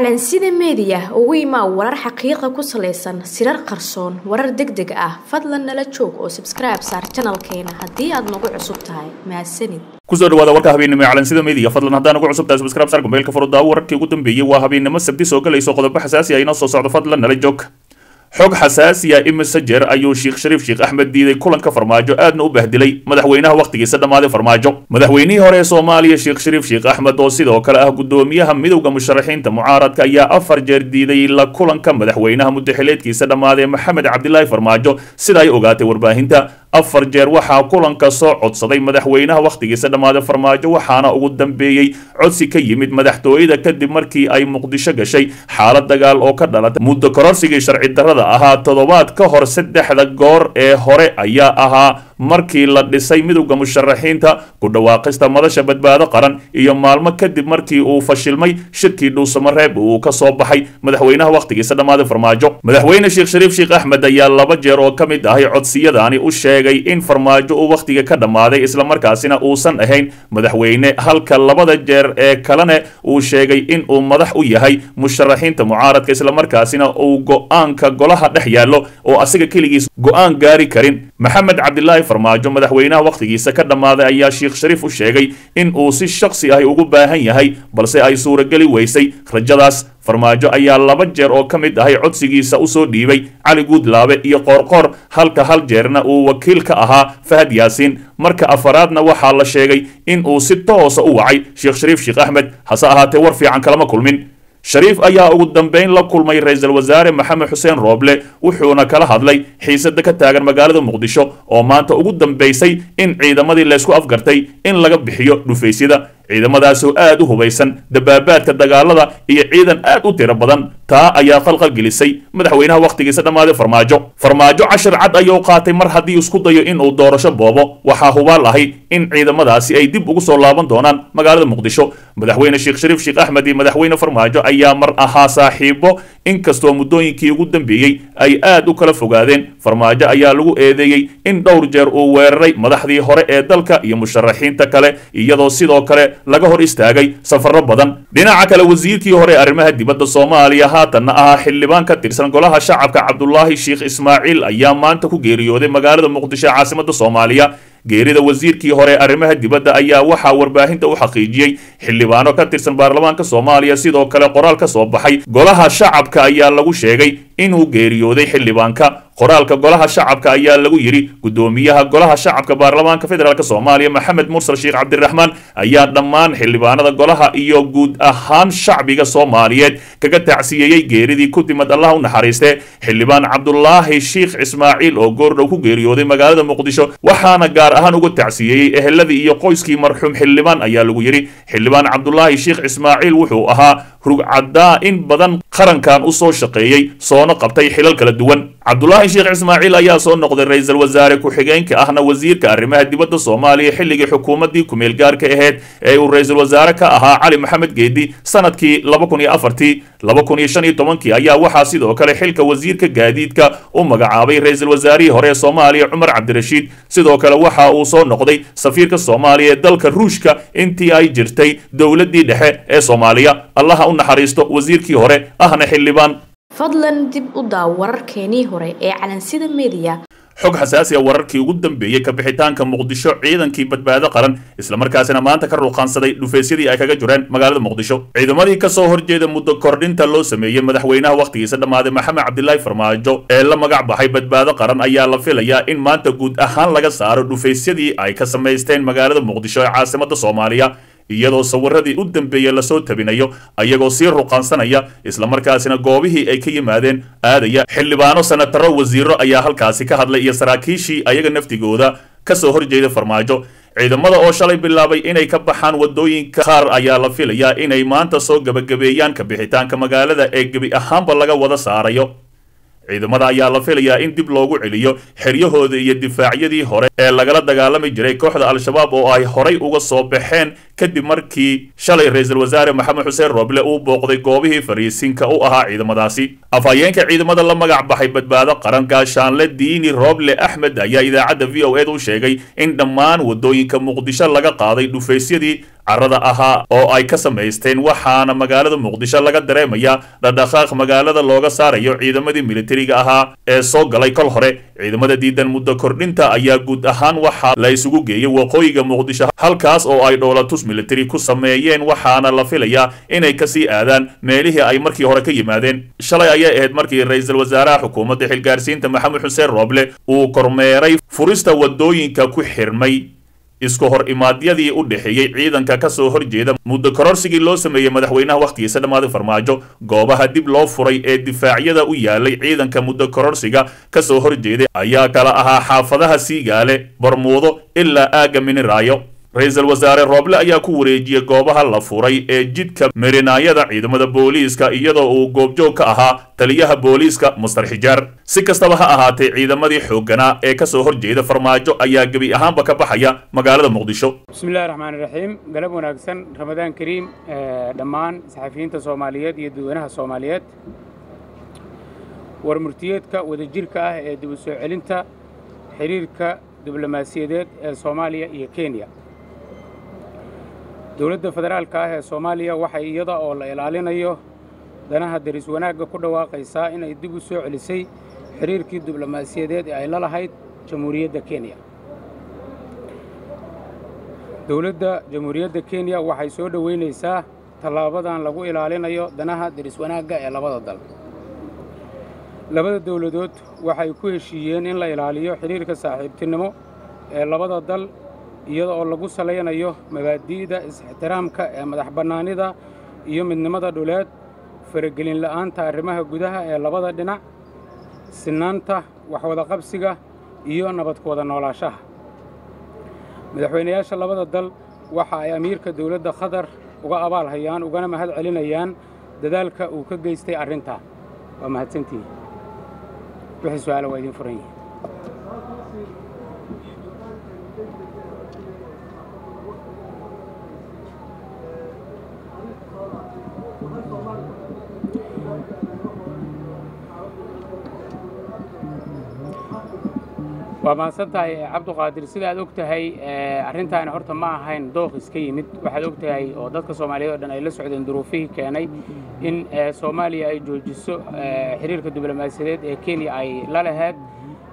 calansida meediya ugu imaa warar xaqiiqa ku salaysan sirar qarsoon warar deg deg ah fadlan nala joog oo sabskribe saar janalkeena haddii aad nagu cusub tahay. Mahadsanid ku soo dhawaada warka habeennimo ee calansida media fadlan haddaan ugu cusub tahay subscribe saar kumbeelka furudaawo wararkii ugu dambeeyey waa habeennimo sabti soo galayso qodobo xasaasi ah inoo soo socdo fadlan nala joog xog xasaasiya imise jeer ayuu sheekh shariif sheekh axmed diiday kulanka farmaajo aadna u bahdilay madaxweynaha wakhtigiisa dhammaaday farmaajo. Madaxweynihii hore ee soomaaliya sheekh shariif sheekh axmed oo sidoo kale ah guddoomiyaha midowda musharaxiinta mucaaradka ayaa afar jeer diiday la kulanka madaxweynaha muddaxileedkiisa dhammaaday maxamed cabdilaahi farmaajo. Sida ay ogaatay warbaahinta. Afar jeer waxaa kulanka soo codsaday madaxweynaha wakhtigiisa dhammaaday farmaajo waxaana ugu dambeeyey codsi ka yimid madaxtooyada kadib markii ay muqdisho gashay. Xaalad dagaal oo ka dhalatay muddo kororsigii sharci darrada ahaa toddobaad ka hor saddexda goor ee hore ayaa ahaa markii la dhisay midowda musharaxiinta ku dhawaaqista madasha badbaado qaran iyo maalmo kadib markii uu fashilmay shirkii dhuusamareeb uu ka soo baxay. Madaxweynaha wakhtigiisa dhammaaday farmaajo. Madaxweyne sheekh shariif sheekh axmed ayaa laba jeer oo ka mid ahay codsiyadaani u sheegay in farmaajo uu wakhtiga ka dhammaaday islamarkaasina uusan ahayn. Madaxweyne halka labada jeer ee kalene uu sheegay in uu madax u yahay musharaxiinta mucaaradka islamarkaasina uu go'aanka golaha dhex yaallo oo asiga keligiis go'aan gaari karin maxamed cabdilaahi farmaajo madaxweynaha wakhtigiisa ka dhammaaday ayaa sheekh shariif u sheegay in uu si shaksi ahi ugu baahan yahay balse ay suurageli weysay. Rajadaas farmaajo ayaa laba jeer oo ka mid ahay codsigiisa u soo dhiibay cali guudlaabe iyo qoorqoor halka hal jeerna uu wakiil ka ahaa fahad yaasiin marka afaraadna waxaa la sheegay in uu si toosa u wacay. Sheekh shariif sheekh axmed hase ahaatee war fiican kalama kulmin shariif ayaa ugu dambeyn la kulmay ra'iisul wasaare maxamed xuseen rooble wuxuuna kala hadlay xiisada ka taagan magaalada muqdisho oo maanta ugu dambaysay in ciidamadii laysku afgartay in laga bixiyo dhufaysyada ciidamadaasoo aad u hubaysan dabaabaadka dagaalada iyo ciidan aad u tiro badan. Taa ayaa qalqal gelisay. Madaxweynaha wakhtigiisa dhammaaday farmaajo. Farmaajo cashir cad ayuu qaatay mar haddii isku dayo inuu doorasho boobo. Waxaa hubaal ahay in ciidamadaasi ay dib ugu soo laaban doonaan magaalada muqdisho. Madaxweyne sheekh shariif sheekh axmed iyo madaxweyne farmaajo ayaa mar ahaa saaxiibo. Inkastoo muddooyinkii ugu dambeeyey ay aad u kala fogaadeen farmaajo ayaa lagu eedeeyey in dhowr jeer uu weeraray madaxdii hore ee dalka iyo musharaxiinta kale iyadoo sidoo kale laga hor istaagay safarro badan. Dhinaca kale wasiirkii hore arrimaha dibadda soomaaliya haatanna ahaa xildhibaan ka tirsan golaha shacabka cabdulaahi sheekh ismaaciil ayaa maanta ku geeriyooday magaalada muqdisho ee caasimadda soomaaliya. Geerida wasiirkii hore arrimaha dibadda ayaa waxaa warbaahinta u xaqiijiyey xildhibaano ka tirsan baarlamaanka soomaaliya sidoo kale qoraal ka soo baxay. Golaha shacabka ayaa lagu sheegay inuu geeriyooday xildhibaanka qoraalka golaha shacabka ayaa lagu yidhi guddoomiyaha golaha shacabka baarlamaanka federaalk soomaaliya maxamed mursal sheekh cabdiraxmaan ayaa dhammaan xildhibaanada golaha iyo guud ahaan shacbiga soomaaliyeed kaga tacsiyeeyey geeridii ku timid allah u naxariistee. Xildhibaan cabdulaahi sheekh ismaaciil oo goordhow ku geeriyooday magaalada muqdisho waxaana gaar ahaan uga tacsiyeeyey eheladii iyo qoyskii marxuum xildhibaan ayaa lagu yidhi xildhibaan cabdulaahi sheekh ismaaciil wuxuu ahaa rugcaddaa in badan qarankan u soo shaqeeyey soona qabtay xilal kala duwan cabdulaahi sheekh ismaaciil ayaa soo noqday ra'iisul wasaare ku-xigeenka ahna wasiirka arrimaha dibadda soomaaliya xilligii xukuumaddii kumeel gaarka ahayd ee uu ra'iisul wasaare ka ahaa cali maxamed geedi sannadkii ayaa waxaa sidoo kale xilka wasiirka gaadiidka u magacaabay ra'iisul wasaarihii hore ee soomaaliya cumar cabdirashiid. Sidoo kale waxa uu soo noqday safiirka soomaaliya ee dalka ruushka intii ay jirtay dowladdii dhexe ee soomaaliya. Allaha u naxariisto wasiirkii hore ahna xildhibaan fadlan dib u daaw wararkeenii hore ee calansida meediya xog xasaasi wararkii ugu dambeeyey ka bixitaanka muqdisho ciidankii badbaado qaran islamarkaasina maanta ka ruuqaansaday dhufaysyadii ay kaga jireen magaalada muqdisho. Ciidamadii ka soo horjeeda muddo kordhinta loo sameeyey madaxweynaha wakhtigiisa dhammaaday maxamed cabdilaahi farmaajo ee la magac baxay badbaado qaran ayaa la filayaa in maanta guud ahaan laga saaro dhufaysyadii ay ka samaysteen magaalada muqdisho ee caasimada soomaaliya iyadoo sawiradii u dambeeyey la soo tabinayo ayagoo sii ruqaansanaya islamarkaasina goobihii ay ka yimaadeen aadaya. Xildhibaano sanataro wasiiro ayaa halkaasi ka hadlay iyo saraakiishii ayaga naftigooda ka soo horjeeda farmaajo. Ciidamada oo shalay bilaabay inay ka baxaan waddooyinka qaar ayaa la filayaa inay maanta soo gebagabeeyaan ka bixitaanka magaalada ee gebi ahaanba laga wada saarayo ciidamada ayaa la filayaa in dib loogu celiyo xeryahooda iyo difaacyadii hore ee lagala dagaalami jiray kooxda al-shabaab oo ay horay uga soo baxeen kadib markii shalay ra'iisul wasaare maxamed xuseen rooble uu booqday goobihii fariisinka u ahaa ciidamadaasi. Afhayeenka ciidamada la magac baxay badbaado qaran gaashaanle diini rooble axmed ayaa idaacadda v o ed u sheegay in dhammaan waddooyinka muqdisho laga qaaday dhufaysyadii carada ahaa oo ay ka samaysteen waxaana magaalada muqdisho laga dareemayaa dhadhaqaaq magaalada looga saarayo ciidamadii militariga ahaa ee soo galay kol hore. Ciidamada diidan muddo kordhinta ayaa guud ahaan waxaa la geeyey waqooyiga muqdisho halkaas oo ay dhoolatus militari ku sameeyeen waxaana la filayaa inay ka sii aadaan meelihii ay markii hore ka yimaadeen. Shalay ayay ahayd markii ra'iisul wasaaraha xukuumadda xilgaarsiinta maxamed xuseen rooble uu kormeeray furista waddooyinka ku xirmay isku hor imaadyadii u dhexeeyey ciidanka ka soo horjeeda muddo kororsigii loo sameeyey madaxweynaha wakhtigiisa dhammaaday farmaajo. Goobaha dib loo furay ee difaacyada u yaalay ciidanka muddo kororsiga ka soo horjeeday ayaa kala ahaa xaafadaha siigaale barmuudo ilaa aagga miniraayo ra'iisul wasaare rooble ayaa ku wareejiyey goobaha la furay ee jidka merinaayada ciidamada booliiska iyadoo uu goobjoog ka ahaa taliyaha booliiska mustar xijaar. Si kastaba ha ahaatee ciidamadii xoogganaa ee ka soo horjeeda farmaajo ayaa gebi ahaanba ka baxaya magaalada muqdisho. Bismillahi raxmaan iraxiim galab wanaagsan ramadaan kariim dhammaan saxafiyiinta soomaaliyeed iyo dadweynaha soomaaliyeed. War murtiyeedka wadajirka ah ee dib u soo celinta xiriirka diblomaasiyadeed ee soomaaliya iyo kenya dowladda federaalka ah ee soomaaliya waxay iyada oo la ilaalinayo danaha daris wanaagga ku dhawaaqaysaa inay dib u soo celisay xiriirkii diblomaasiyadeed ee ay la lahayd jamhuuriyadda kenya. Dowladda jamhuuriyadda kenya waxay soo dhoweynaysaa tallaabadan lagu ilaalinayo danaha daris wanaagga ee labada dal. Labada dowladood waxay ku heshiiyeen in la ilaaliyo xidhiirka saaxiibtinimo ee labada dal iyada oo lagu salaynayo mabaadi'da is-ixtiraamka ee madax bannaanida iyo midnimada dhuleed faragelin la'aanta arrimaha gudaha ee labada dhinac sinaanta waxwadaqabsiga iyo nabadku wada noolaashaha madaxweynayaasha labada dal waxa ay amiirka dowladda qatar uga abaal hayaan ugana mahad celinayaan dadaalka uu ka geystay arrintaa waa mahadsantihi wixii su'aala waa idiin furan yihiin waa mahadsan tahay cabduqaadir sida aad og tahay arrintaani horta ma ahayn dooq iska yimid. Waxaad og tahay oo dadka soomaaliyeed oo dhan ay la socdeen duruufihii keenay in soomaaliya ay joojiso xiriirka diblomaasiyadeed ee kenya ay la laheed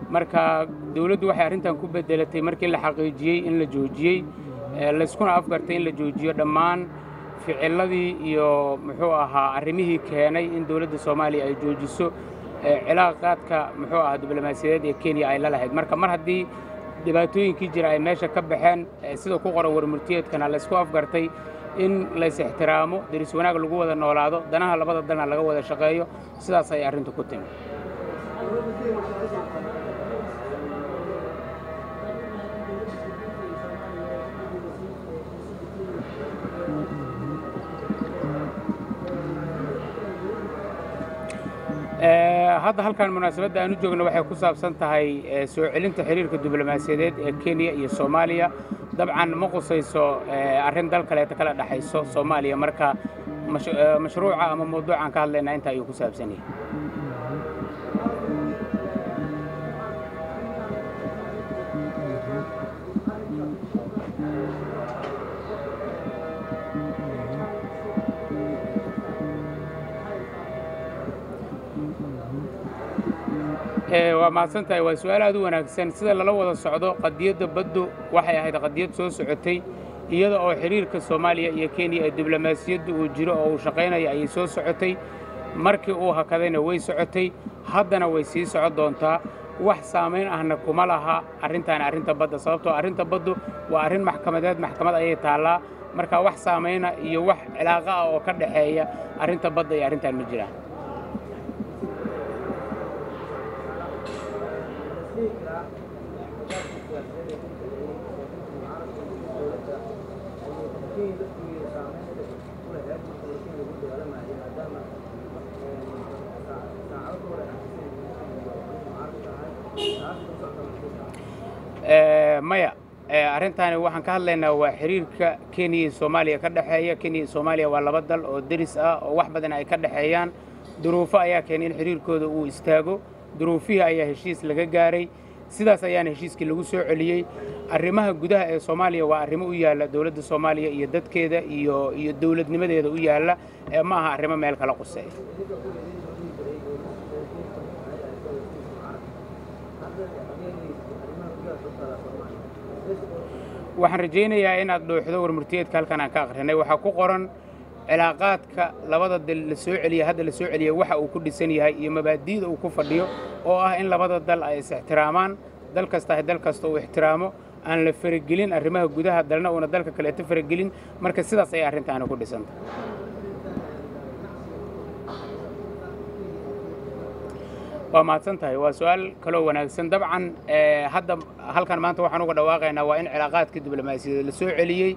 marka dowladdu waxay arrintan ku bedelatay markii la xaqiijiyey in la joojiyey layskuna afgartay in la joojiyo dhammaan ficiladii iyo muxuu ahaa arrimihii keenay in dowladda soomaaliya ay joojiso cilaaqaadka muxuu ahaa diblomaasiyadeed ee kenya ay la lahayd. Marka mar haddii dhibaatooyinkii jira ay meesha ka baxeen sida ku qoran warmurtiyeedkana laysku afgartay in lays ixtiraamo deris wanaag lagu wada noolaado danaha labada dalna laga wada shaqeeyo sidaas ay arrintu ku timi hadda halkan munaasabadda aan u joogno waxay ku saabsan tahay soo celinta xiriirka diblomaasiyadeed ee kenya iyo soomaaliya. Dabcan ma qusayso arrin dal kaleeta kala dhexayso soomaaliya. Marka mashruuca ama mawduucaan ka hadlaynaa inta ayuu ku saabsan yahay waa mahadsan tahay waa su'aal aad u wanaagsan. Sida lala wada socdo qadiyadda baddu waxay ahayd qadiyad soo socotay iyada oo xidhiirka soomaaliya iyo kenya ee diblomaasiyadda uu jiro oo uu shaqaynaya ayay soo socotay. Markii uu hakadayna way socotay haddana way sii socon doontaa. Wax saamayn ahna kuma laha arrintaani arrinta badda. Sababtoo arrinta baddu waa arrin maxkamadeed maxkamad ayay taallaa. Marka wax saamayna iyo wax cilaaqa ah oo ka dhexeeya arrinta badda iyo arrintan ma jiraan maya arrintaani waxaan ka hadlaynaa waa xiriirka kenya iyo soomaaliya ka dhexeeya kenya iyo soomaaliya waa laba dal oo deris ah oo wax badan ay ka dhexeeyaan duruufo ayaa keenay in xiriirkooda uu istaago. Duruufihii ayaa heshiis laga gaaray. Sidaas ayaana heshiiskii lagu soo celiyey. Arrimaha gudaha ee soomaaliya waa arrimo u yaalla dowladda soomaaliya iyo dadkeeda iyo iyo dowladnimadeeda u yaalla. Ee ma aha arrimo meel kala quseeya waxaan rajaynayaa inaad dhuuxdo warmurtiyeedka halkan aan ka akhrinay. Waxaa ku qoran cilaaqaadka labada dal la soo celiya hadda la soo celiya waxa uu ku dhisan yahay iyo mabaadi'da uu ku fadhiyo oo ah in labada dal ay is ixtiraamaan. Dal kastahay dal kasta uu ixtiraamo aan la faragelin arrimaha gudaha dalna uuna dalka kaleeto faragelin. Marka sidaas ayay arrintaani ku dhisanta waa mahadsan tahay. Waa su'aal kaloo wanaagsan. Dabcan hadda halkan maanta waxaan uga dhawaaqaynaa waa in cilaaqaadkii diblomaasiyadeed la soo celiyey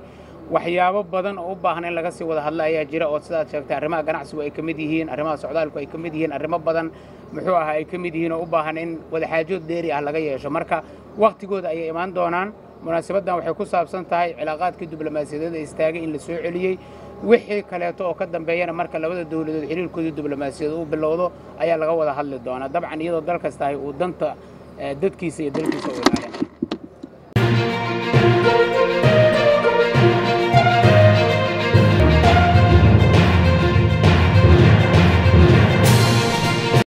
waxyaabo badan oo u baahan in laga sii wada hadla ayaa jira oo sidaad sheegtay arrimaha ganacsigu ay ka mid yihiin arrimaha socdaalku ay ka mid yihiin arrimo badan muxuu ahaa ay ka mid yihiin oo u baahan in wadaxaajood dheeri ah laga yeesho. Marka wakhtigooda ayay imaan doonaan. Munaasabaddan waxay ku saabsan tahay cilaaqaadkii diblomaasiyadeed ee istaagay in la soo celiyey wixii kaleeto oo ka dambeeyana marka labada dowladood xiriirkoodii diblomaasiyadeed uu bilowdo ayaa laga wada hadli doonaa. Dabcan iyadoo dal kastahay uu danta dadkiisa iyo dalkiisa